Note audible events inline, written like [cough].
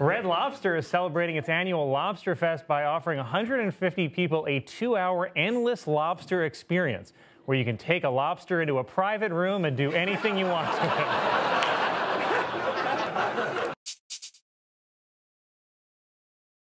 Red Lobster is celebrating its annual Lobster Fest by offering 150 people a two hour endless lobster experience where you can take a lobster into a private room and do anything you want to. [laughs]